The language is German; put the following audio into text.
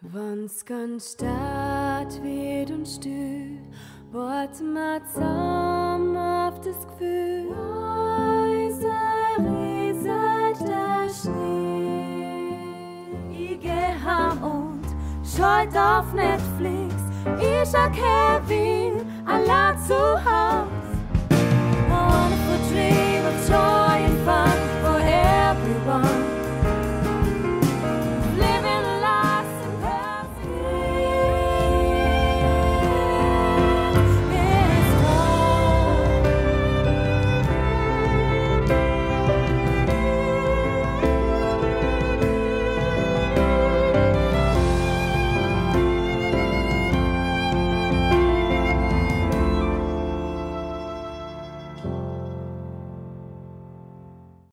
Wann's ganz staat wird und still, wird man zusammen auf das Gefühl, leise rieselt der Schnee. Ich geh heim und schaut auf Netflix, ich erkenne Kevin, allein zu Hause.